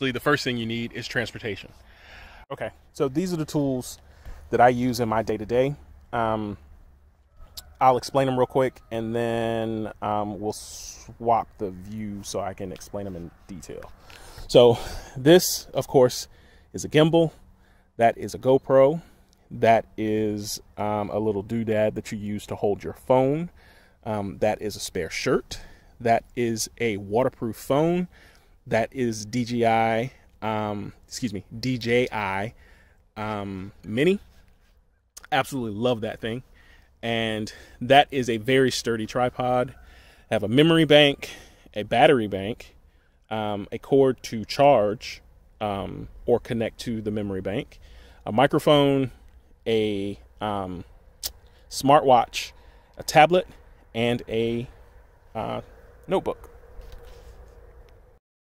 the first thing you need is transportation. Okay, so these are the tools that I use in my day to day. I'll explain them real quick and then um, we'll swap the view so I can explain them in detail. So, this, of course, is a gimbal. That is a GoPro. That is um, a little doodad that you use to hold your phone. Um, that is a spare shirt. That is a waterproof phone. That is DJI, um, excuse me, DJI um, Mini. Absolutely love that thing. And that is a very sturdy tripod. I have a memory bank, a battery bank, um, a cord to charge um, or connect to the memory bank, a microphone, a um, smartwatch, a tablet, and a uh, notebook.